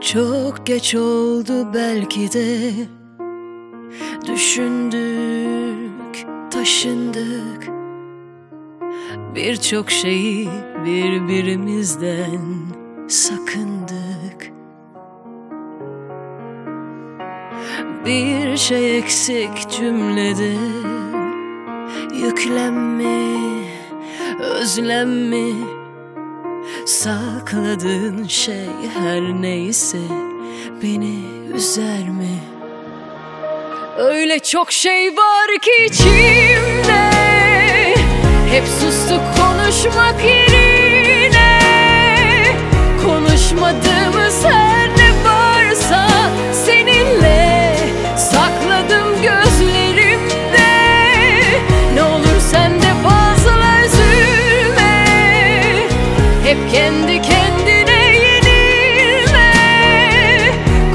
Çok geç oldu belki de. Düşündük, taşındık. Birçok şeyi birbirimizden sakındık. Bir şey eksik cümlede. Yüklenme, özlem mi? Sakladığın şey her neyse Beni üzer mi? Öyle çok şey var ki içimde Hep sustuk konuşmak yerine Hep kendi kendine yenilme.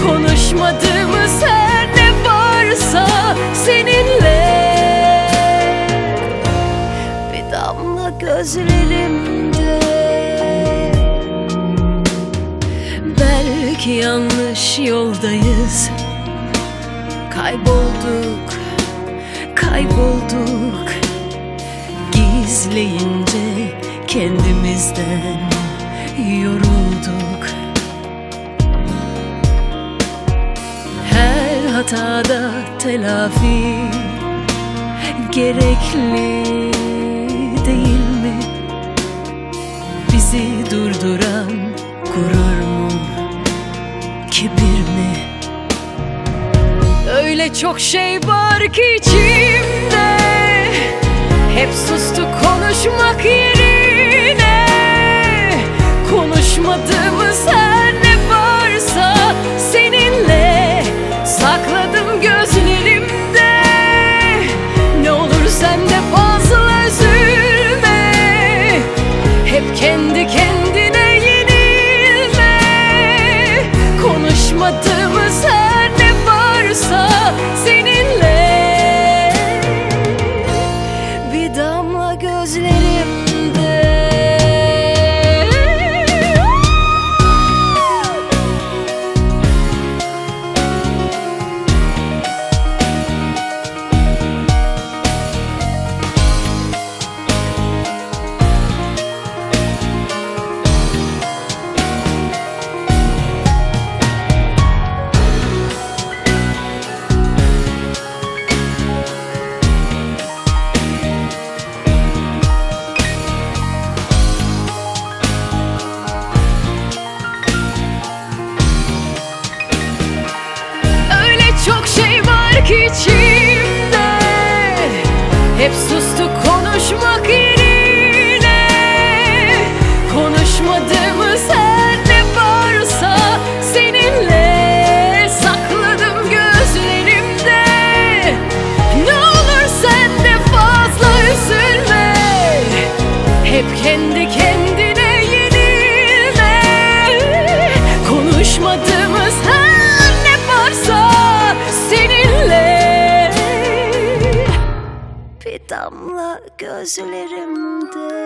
Konuşmadığımız her ne varsa Seninle. Bir damla gözlerimde Belki yanlış yoldayız. Kaybolduk, kaybolduk. Gizleyince kendimizden yorulduk Her hatada telafi gerekli değil mi? Bizi durduran gurur mu, kibir mi? Öyle çok şey var ki içimde Hep sustuk konuşmak yerine ki içimde. Hep sustuk konuşmak yerine. Konuşmadığımız her ne varsa Seninle sakladım gözlerimde. Ne olur sen de fazla üzülme. Hep kendi kendine damla gözlerimde.